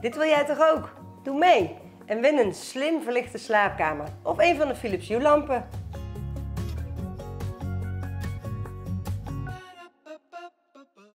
Dit wil jij toch ook? Doe mee en win een slim verlichte slaapkamer of een van de Philips Hue lampen.